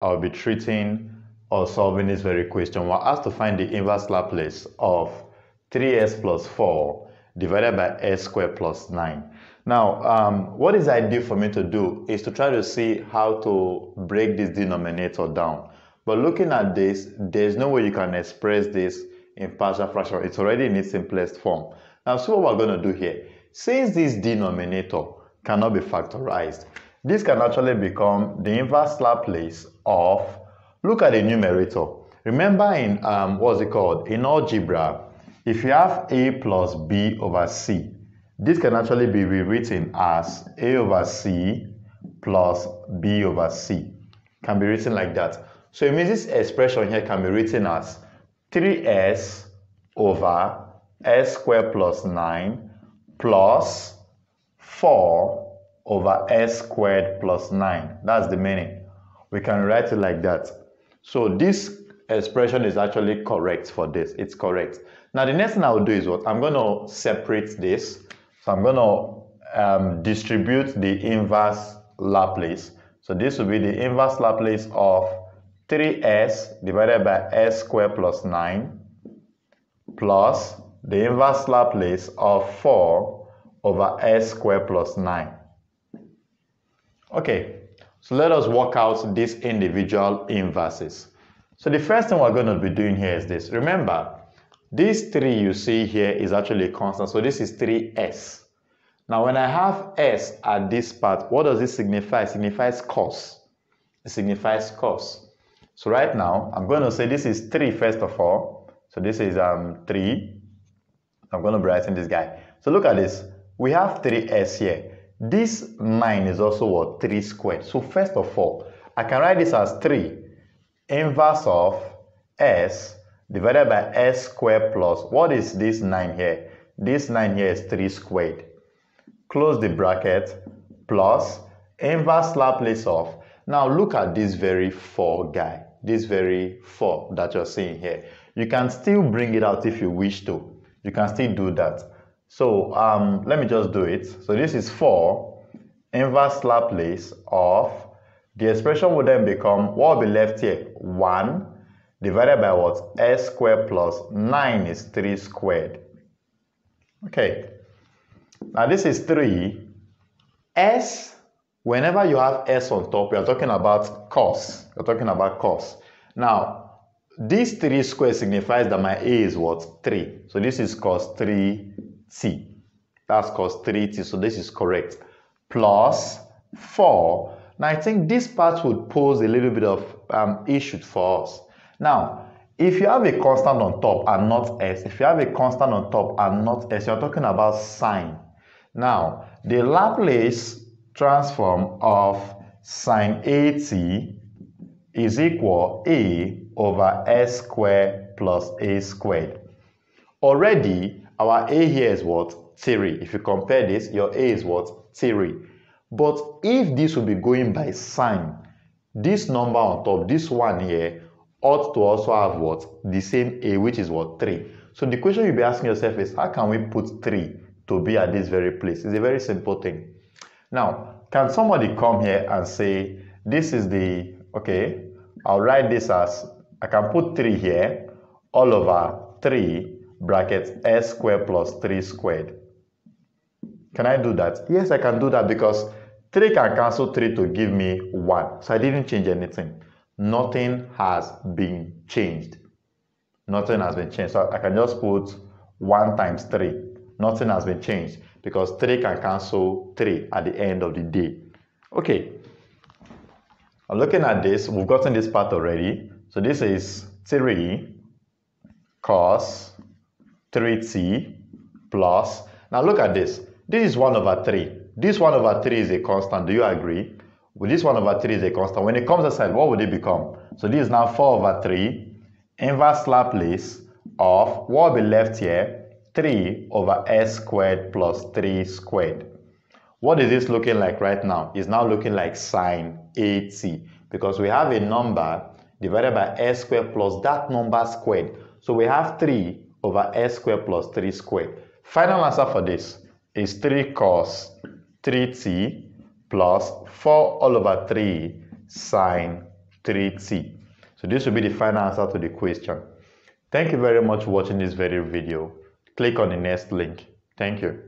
I'll be treating or solving this very question. We're asked to find the inverse Laplace of 3s plus 4 divided by s squared plus 9. Now, um, what is ideal for me to do is to try to see how to break this denominator down. But looking at this, there's no way you can express this in partial fraction. It's already in its simplest form. Now, see what we're going to do here. Since this denominator cannot be factorized, this can actually become the inverse Laplace of, look at the numerator. Remember in, um, what's it called? In algebra, if you have a plus b over c, this can actually be rewritten as a over c plus b over c. Can be written like that. So it means this expression here can be written as 3s over s squared plus 9 plus 4 over s squared plus 9. That's the meaning. We can write it like that. So this expression is actually correct for this. It's correct. Now the next thing I will do is what? I'm going to separate this. So I'm going to um, distribute the inverse Laplace. So this will be the inverse Laplace of 3s divided by s squared plus 9 plus the inverse Laplace of 4 over s squared plus 9. Okay, so let us work out these individual inverses. So the first thing we're going to be doing here is this. Remember, this 3 you see here is actually a constant, so this is 3s. Now when I have s at this part, what does this signify? It signifies cos. It signifies cos. So right now, I'm going to say this is 3 first of all. So this is um 3. I'm going to be writing this guy. So look at this. We have 3s here. This 9 is also what? 3 squared. So first of all, I can write this as 3 inverse of s divided by s squared plus, what is this 9 here? This 9 here is 3 squared. Close the bracket plus inverse Laplace of, now look at this very 4 guy, this very 4 that you're seeing here. You can still bring it out if you wish to. You can still do that. So um, let me just do it. So this is 4 inverse Laplace of the expression will then become what will be left here 1 divided by what s squared plus 9 is 3 squared. Okay. Now this is 3 s whenever you have s on top are talking about cos. We're talking about cos. Now this 3 squared signifies that my a is what 3. So this is cos 3 t. That's cos 3t, so this is correct. Plus 4. Now, I think this part would pose a little bit of um, issue for us. Now, if you have a constant on top and not s, if you have a constant on top and not s, you're talking about sine. Now, the Laplace transform of sine at is equal a over s squared plus a squared. Already, our a here is what? 3. If you compare this, your a is what? 3. But if this will be going by sine, this number on top, this one here, ought to also have what? The same a, which is what? 3. So the question you'll be asking yourself is, how can we put 3 to be at this very place? It's a very simple thing. Now, can somebody come here and say, this is the, okay, I'll write this as, I can put 3 here, all over 3 brackets s squared plus 3 squared. Can I do that? Yes, I can do that because 3 can cancel 3 to give me 1. So I didn't change anything. Nothing has been changed. Nothing has been changed. So I can just put 1 times 3. Nothing has been changed because 3 can cancel 3 at the end of the day. Okay. I'm looking at this. We've gotten this part already. So this is 3 cos 3t plus. Now look at this. This is 1 over 3. This 1 over 3 is a constant. Do you agree? Well, this 1 over 3 is a constant. When it comes aside, what would it become? So this is now 4 over 3. Inverse Laplace of what will be left here? 3 over s squared plus 3 squared. What is this looking like right now? It's now looking like sine at because we have a number divided by s squared plus that number squared. So we have 3 over s squared plus 3 squared. Final answer for this is 3 cos 3t plus 4 all over 3 sine 3t. So this will be the final answer to the question. Thank you very much for watching this very video. Click on the next link. Thank you.